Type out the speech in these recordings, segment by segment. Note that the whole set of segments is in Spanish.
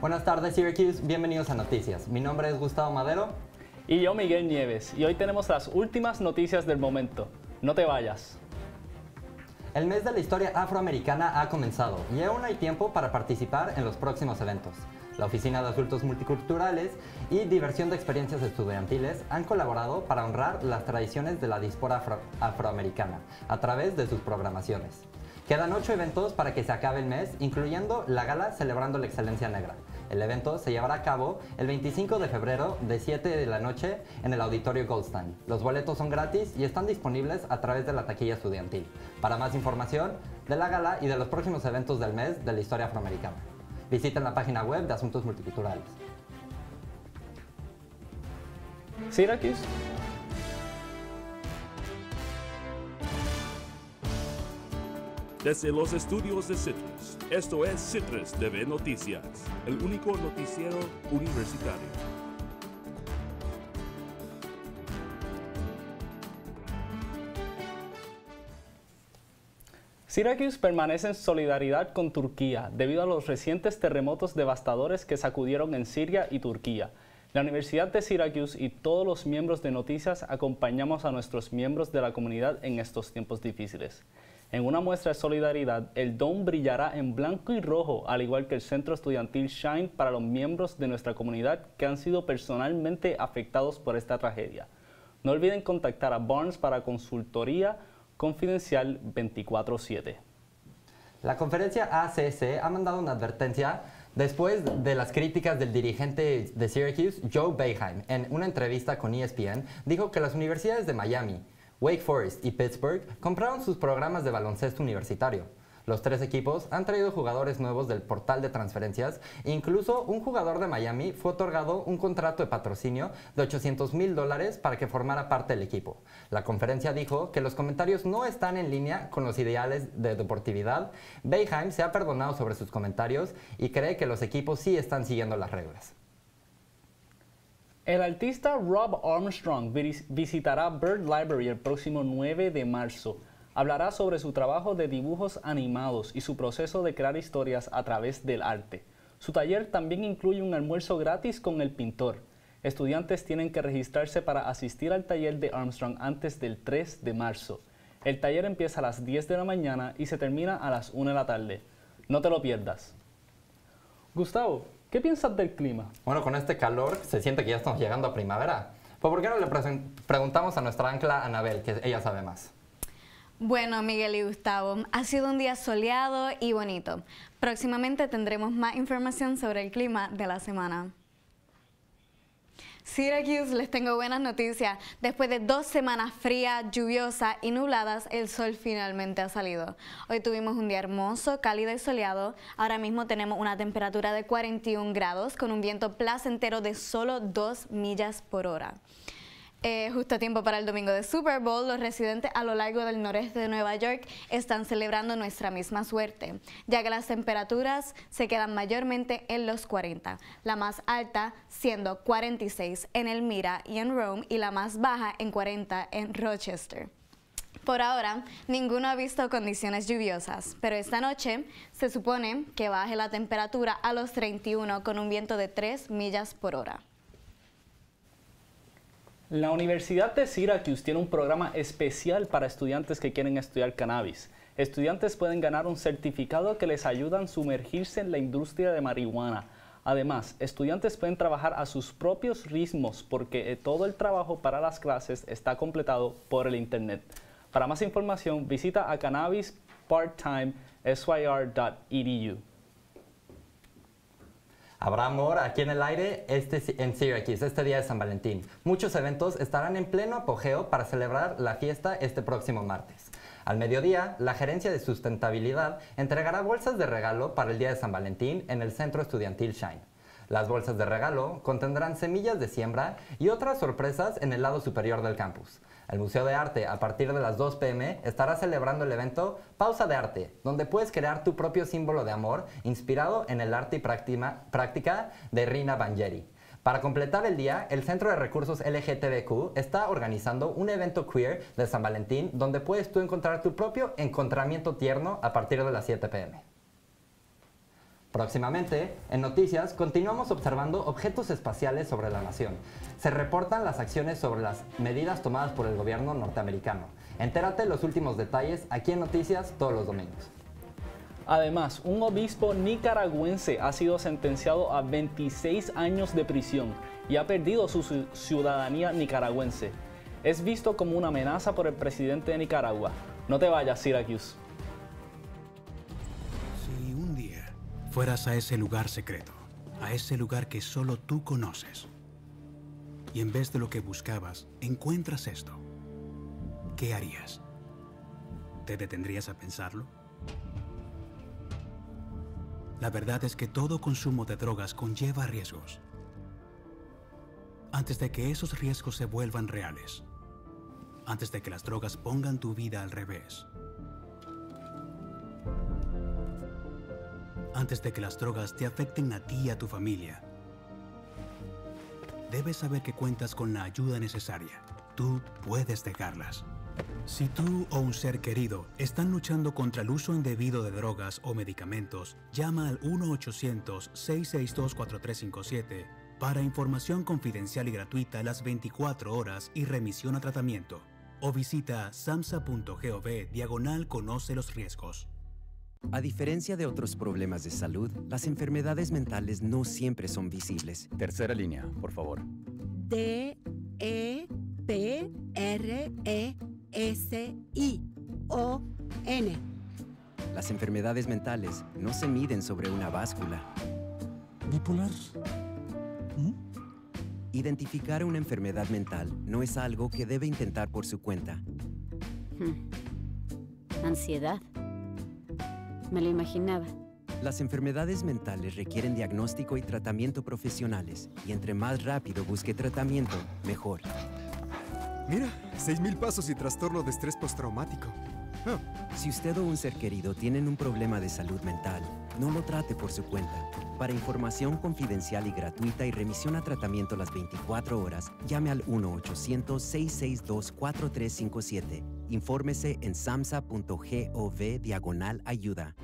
Buenas tardes Syracuse, bienvenidos a Noticias. Mi nombre es Gustavo Madero. Y yo Miguel Nieves, y hoy tenemos las últimas noticias del momento. No te vayas. El mes de la historia afroamericana ha comenzado y aún hay tiempo para participar en los próximos eventos. La Oficina de Adultos Multiculturales y Diversión de Experiencias Estudiantiles han colaborado para honrar las tradiciones de la diáspora afroamericana a través de sus programaciones. Quedan ocho eventos para que se acabe el mes, incluyendo la gala Celebrando la Excelencia Negra. El evento se llevará a cabo el 25 de febrero de 7 de la noche en el Auditorio Goldstein. Los boletos son gratis y están disponibles a través de la taquilla estudiantil. Para más información de la gala y de los próximos eventos del mes de la historia afroamericana, visiten la página web de Asuntos Multiculturales. Syracuse Desde los estudios de Citrus, esto es Citrus TV Noticias, el único noticiero universitario. Syracuse permanece en solidaridad con Turquía debido a los recientes terremotos devastadores que sacudieron en Siria y Turquía. La Universidad de Syracuse y todos los miembros de Noticias acompañamos a nuestros miembros de la comunidad en estos tiempos difíciles. En una muestra de solidaridad, el DOM brillará en blanco y rojo, al igual que el Centro Estudiantil Shine para los miembros de nuestra comunidad que han sido personalmente afectados por esta tragedia. No olviden contactar a Barnes para consultoría confidencial 24-7. La conferencia ACC ha mandado una advertencia después de las críticas del dirigente de Syracuse, Joe Beheim, en una entrevista con ESPN, dijo que las universidades de Miami, Wake Forest y Pittsburgh compraron sus programas de baloncesto universitario. Los tres equipos han traído jugadores nuevos del portal de transferencias e incluso un jugador de Miami fue otorgado un contrato de patrocinio de 800 mil dólares para que formara parte del equipo. La conferencia dijo que los comentarios no están en línea con los ideales de deportividad. Beheim se ha perdonado sobre sus comentarios y cree que los equipos sí están siguiendo las reglas. El artista Rob Armstrong visitará Bird Library el próximo 9 de marzo. Hablará sobre su trabajo de dibujos animados y su proceso de crear historias a través del arte. Su taller también incluye un almuerzo gratis con el pintor. Estudiantes tienen que registrarse para asistir al taller de Armstrong antes del 3 de marzo. El taller empieza a las 10 de la mañana y se termina a las 1 de la tarde. No te lo pierdas. Gustavo, ¿Qué piensas del clima? Bueno, con este calor se siente que ya estamos llegando a primavera. Pues, ¿Por qué no le preguntamos a nuestra ancla Anabel, que ella sabe más? Bueno, Miguel y Gustavo, ha sido un día soleado y bonito. Próximamente tendremos más información sobre el clima de la semana. Syracuse, les tengo buenas noticias. Después de dos semanas frías, lluviosas y nubladas, el sol finalmente ha salido. Hoy tuvimos un día hermoso, cálido y soleado. Ahora mismo tenemos una temperatura de 41 grados con un viento placentero de solo 2 millas por hora. Eh, justo a tiempo para el domingo de Super Bowl, los residentes a lo largo del noreste de Nueva York están celebrando nuestra misma suerte, ya que las temperaturas se quedan mayormente en los 40, la más alta siendo 46 en Elmira y en Rome y la más baja en 40 en Rochester. Por ahora, ninguno ha visto condiciones lluviosas, pero esta noche se supone que baje la temperatura a los 31 con un viento de 3 millas por hora. La Universidad de Syracuse tiene un programa especial para estudiantes que quieren estudiar cannabis. Estudiantes pueden ganar un certificado que les ayuda a sumergirse en la industria de marihuana. Además, estudiantes pueden trabajar a sus propios ritmos porque eh, todo el trabajo para las clases está completado por el Internet. Para más información, visita a cannabisparttimesyr.edu. Habrá amor aquí en el aire este, en Syracuse este día de San Valentín. Muchos eventos estarán en pleno apogeo para celebrar la fiesta este próximo martes. Al mediodía, la Gerencia de Sustentabilidad entregará bolsas de regalo para el día de San Valentín en el Centro Estudiantil Shine. Las bolsas de regalo contendrán semillas de siembra y otras sorpresas en el lado superior del campus. El Museo de Arte, a partir de las 2 pm, estará celebrando el evento Pausa de Arte, donde puedes crear tu propio símbolo de amor inspirado en el arte y práctica de Rina Bangeri. Para completar el día, el Centro de Recursos LGTBQ está organizando un evento queer de San Valentín donde puedes tú encontrar tu propio encontramiento tierno a partir de las 7 pm. Próximamente, en noticias, continuamos observando objetos espaciales sobre la nación. Se reportan las acciones sobre las medidas tomadas por el gobierno norteamericano. Entérate los últimos detalles aquí en Noticias todos los domingos. Además, un obispo nicaragüense ha sido sentenciado a 26 años de prisión y ha perdido su ciudadanía nicaragüense. Es visto como una amenaza por el presidente de Nicaragua. No te vayas, Syracuse. Fueras a ese lugar secreto, a ese lugar que solo tú conoces, y en vez de lo que buscabas, encuentras esto, ¿qué harías? ¿Te detendrías a pensarlo? La verdad es que todo consumo de drogas conlleva riesgos. Antes de que esos riesgos se vuelvan reales, antes de que las drogas pongan tu vida al revés, antes de que las drogas te afecten a ti y a tu familia, debes saber que cuentas con la ayuda necesaria. Tú puedes dejarlas. Si tú o un ser querido están luchando contra el uso indebido de drogas o medicamentos, llama al 1-800-662-4357 para información confidencial y gratuita las 24 horas y remisión a tratamiento. O visita samsa.gov diagonal conoce los riesgos. A diferencia de otros problemas de salud, las enfermedades mentales no siempre son visibles. Tercera línea, por favor. D, E, P, R, E, S-I-O-N. Las enfermedades mentales no se miden sobre una báscula. ¿Bipolar? ¿Mm? Identificar una enfermedad mental no es algo que debe intentar por su cuenta. Hmm. Ansiedad. Me lo imaginaba. Las enfermedades mentales requieren diagnóstico y tratamiento profesionales, y entre más rápido busque tratamiento, mejor. Mira, 6.000 pasos y trastorno de estrés postraumático. Ah. Si usted o un ser querido tienen un problema de salud mental, no lo trate por su cuenta. Para información confidencial y gratuita y remisión a tratamiento las 24 horas, llame al 1-800-662-4357. Infórmese en samsa.gov diagonal ayuda.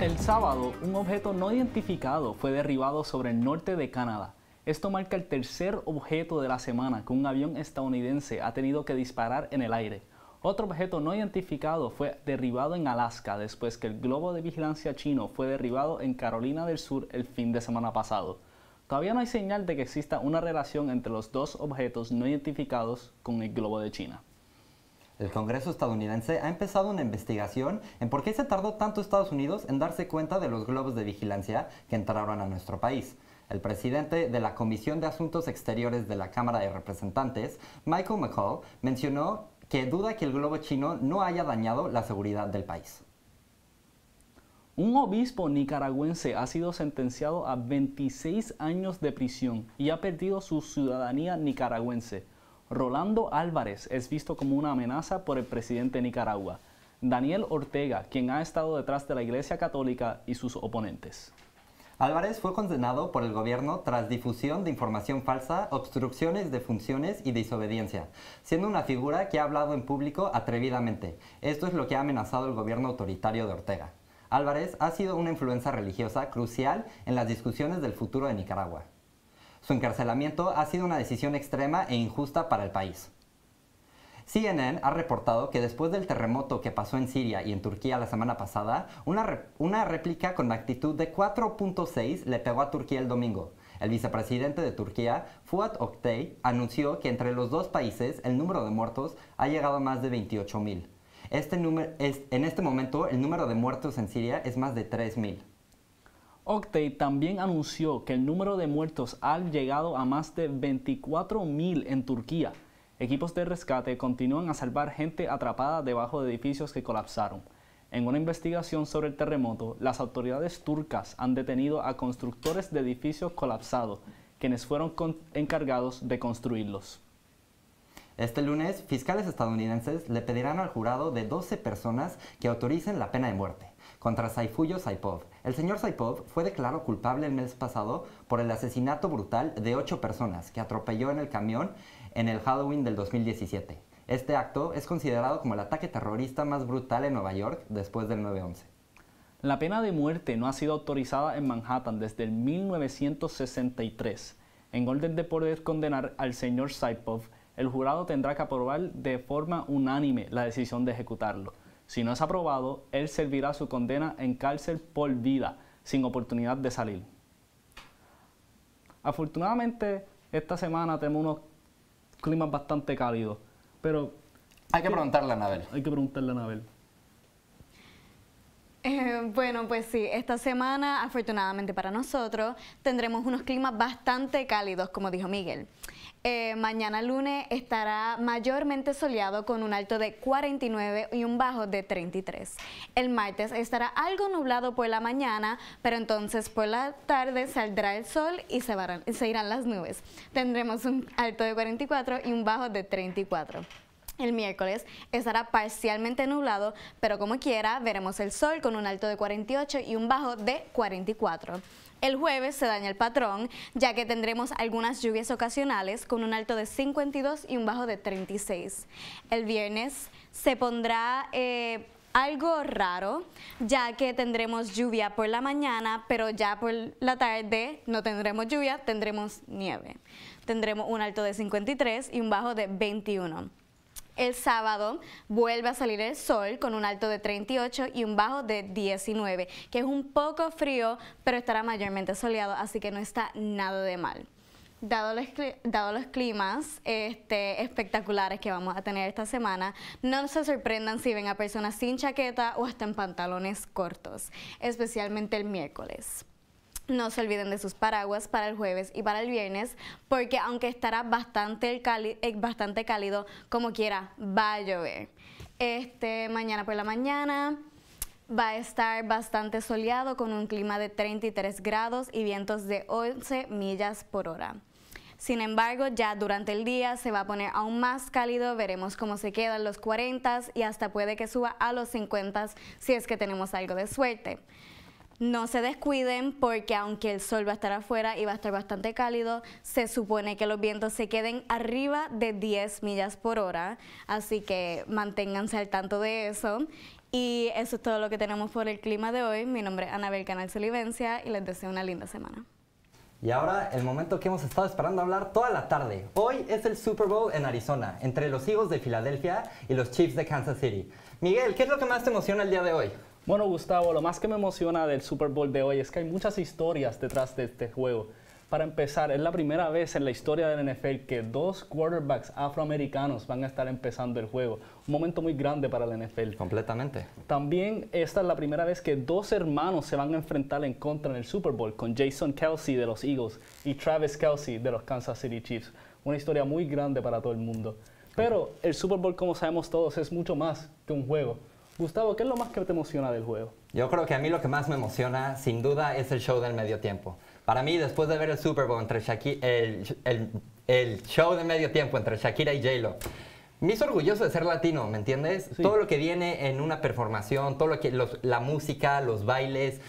El sábado, un objeto no identificado fue derribado sobre el norte de Canadá. Esto marca el tercer objeto de la semana que un avión estadounidense ha tenido que disparar en el aire. Otro objeto no identificado fue derribado en Alaska después que el globo de vigilancia chino fue derribado en Carolina del Sur el fin de semana pasado. Todavía no hay señal de que exista una relación entre los dos objetos no identificados con el globo de China. El Congreso estadounidense ha empezado una investigación en por qué se tardó tanto Estados Unidos en darse cuenta de los globos de vigilancia que entraron a nuestro país. El presidente de la Comisión de Asuntos Exteriores de la Cámara de Representantes, Michael McCall, mencionó que duda que el globo chino no haya dañado la seguridad del país. Un obispo nicaragüense ha sido sentenciado a 26 años de prisión y ha perdido su ciudadanía nicaragüense. Rolando Álvarez es visto como una amenaza por el presidente de Nicaragua, Daniel Ortega, quien ha estado detrás de la Iglesia Católica y sus oponentes. Álvarez fue condenado por el gobierno tras difusión de información falsa, obstrucciones de funciones y desobediencia, siendo una figura que ha hablado en público atrevidamente. Esto es lo que ha amenazado el gobierno autoritario de Ortega. Álvarez ha sido una influencia religiosa crucial en las discusiones del futuro de Nicaragua. Su encarcelamiento ha sido una decisión extrema e injusta para el país. CNN ha reportado que después del terremoto que pasó en Siria y en Turquía la semana pasada, una, réplica con magnitud de 4.6 le pegó a Turquía el domingo. El vicepresidente de Turquía, Fuat Oktay, anunció que entre los dos países el número de muertos ha llegado a más de 28.000. Este en este momento el número de muertos en Siria es más de 3.000. Octay también anunció que el número de muertos ha llegado a más de 24.000 en Turquía. Equipos de rescate continúan a salvar gente atrapada debajo de edificios que colapsaron. En una investigación sobre el terremoto, las autoridades turcas han detenido a constructores de edificios colapsados, quienes fueron encargados de construirlos. Este lunes, fiscales estadounidenses le pedirán al jurado de 12 personas que autoricen la pena de muerte contra Saifuyo Saipov. El señor Saipov fue declarado culpable el mes pasado por el asesinato brutal de ocho personas que atropelló en el camión en el Halloween del 2017. Este acto es considerado como el ataque terrorista más brutal en Nueva York después del 9-11. La pena de muerte no ha sido autorizada en Manhattan desde el 1963. En orden de poder condenar al señor Saipov, el jurado tendrá que aprobar de forma unánime la decisión de ejecutarlo. Si no es aprobado, él servirá su condena en cárcel por vida, sin oportunidad de salir. Afortunadamente, esta semana tenemos unos climas bastante cálidos, pero Hay que preguntarle a Anabel. hay que preguntarle a Anabel. Bueno, pues sí, esta semana, afortunadamente para nosotros, tendremos unos climas bastante cálidos, como dijo Miguel. Eh, mañana lunes estará mayormente soleado con un alto de 49 y un bajo de 33. El martes estará algo nublado por la mañana, pero entonces por la tarde saldrá el sol y se, se irán las nubes. Tendremos un alto de 44 y un bajo de 34. El miércoles estará parcialmente nublado, pero como quiera veremos el sol con un alto de 48 y un bajo de 44. El jueves se daña el patrón, ya que tendremos algunas lluvias ocasionales con un alto de 52 y un bajo de 36. El viernes se pondrá eh, algo raro, ya que tendremos lluvia por la mañana, pero ya por la tarde no tendremos lluvia, tendremos nieve. Tendremos un alto de 53 y un bajo de 21. El sábado vuelve a salir el sol con un alto de 38 y un bajo de 19, que es un poco frío, pero estará mayormente soleado, así que no está nada de mal. Dado los, dado los climas este, espectaculares que vamos a tener esta semana, no se sorprendan si ven a personas sin chaqueta o hasta en pantalones cortos, especialmente el miércoles. No se olviden de sus paraguas para el jueves y para el viernes, porque aunque estará bastante, cali- eh, bastante cálido, como quiera, va a llover. Este, mañana por la mañana va a estar bastante soleado con un clima de 33 grados y vientos de 11 millas por hora. Sin embargo, ya durante el día se va a poner aún más cálido, veremos cómo se quedan los 40 y hasta puede que suba a los 50 si es que tenemos algo de suerte. No se descuiden porque aunque el sol va a estar afuera y va a estar bastante cálido, se supone que los vientos se queden arriba de 10 millas por hora, así que manténganse al tanto de eso. Y eso es todo lo que tenemos por el clima de hoy. Mi nombre es Anabel Canal Solivencia y les deseo una linda semana. Y ahora el momento que hemos estado esperando hablar toda la tarde. Hoy es el Super Bowl en Arizona, entre los Eagles de Filadelfia y los Chiefs de Kansas City. Miguel, ¿qué es lo que más te emociona el día de hoy? Bueno, Gustavo, lo más que me emociona del Super Bowl de hoy es que hay muchas historias detrás de este juego. Para empezar, es la primera vez en la historia del NFL que dos quarterbacks afroamericanos van a estar empezando el juego. Un momento muy grande para el NFL. Completamente. También esta es la primera vez que dos hermanos se van a enfrentar en contra en el Super Bowl, con Jason Kelsey de los Eagles y Travis Kelsey de los Kansas City Chiefs. Una historia muy grande para todo el mundo. Pero el Super Bowl, como sabemos todos, es mucho más que un juego. Gustavo, ¿qué es lo más que te emociona del juego? Yo creo que a mí lo que más me emociona, sin duda, es el show del medio tiempo. Para mí, después de ver el Super Bowl entre Shakira, el, el- el show de medio tiempo entre Shakira y J-Lo, me hizo orgulloso de ser latino, ¿me entiendes? Sí. Todo lo que viene en una performación, todo lo que los- la música, los bailes.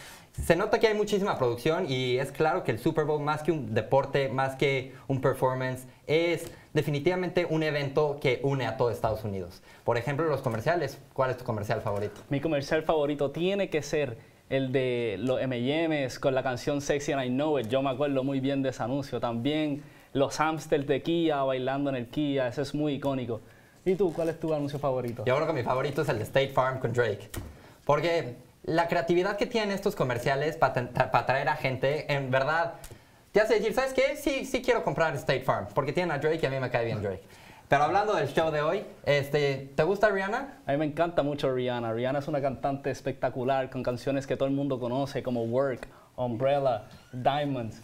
Se nota que hay muchísima producción y es claro que el Super Bowl, más que un deporte, más que un performance, es definitivamente un evento que une a todo Estados Unidos. Por ejemplo, los comerciales. ¿Cuál es tu comercial favorito? Mi comercial favorito tiene que ser el de los M&M's con la canción Sexy and I Know It. Yo me acuerdo muy bien de ese anuncio. También los hamsters de Kia bailando en el Kia. Ese es muy icónico. ¿Y tú, cuál es tu anuncio favorito? Yo creo que mi favorito es el de State Farm con Drake. Porque la creatividad que tienen estos comerciales para traer a gente, en verdad, te hace decir, ¿sabes qué? Sí, sí quiero comprar State Farm, porque tienen a Drake y a mí me cae bien Drake. Pero hablando del show de hoy, este, ¿te gusta Rihanna? A mí me encanta mucho Rihanna. Rihanna es una cantante espectacular con canciones que todo el mundo conoce como Work, Umbrella, Diamonds.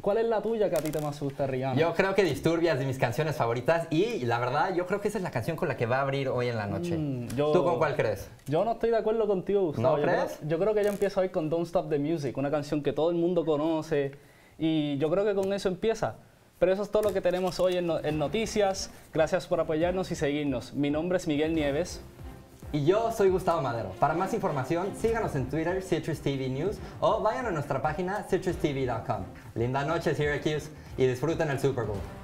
¿Cuál es la tuya que a ti te más gusta, Rihanna? Yo creo que Disturbias de mis canciones favoritas y la verdad yo creo que esa es la canción con la que va a abrir hoy en la noche. Mm, yo- ¿Tú con cuál crees? Yo no estoy de acuerdo contigo, Gustavo. ¿No yo, crees? Creo, yo creo que ella empieza hoy con Don't Stop the Music, una canción que todo el mundo conoce. Y yo creo que con eso empieza. Pero eso es todo lo que tenemos hoy en, no- en Noticias. Gracias por apoyarnos y seguirnos. Mi nombre es Miguel Nieves. Y yo soy Gustavo Madero. Para más información, síganos en Twitter, Citrus TV News, o vayan a nuestra página citrustv.com. Linda noche, Syracuse, y disfruten el Super Bowl.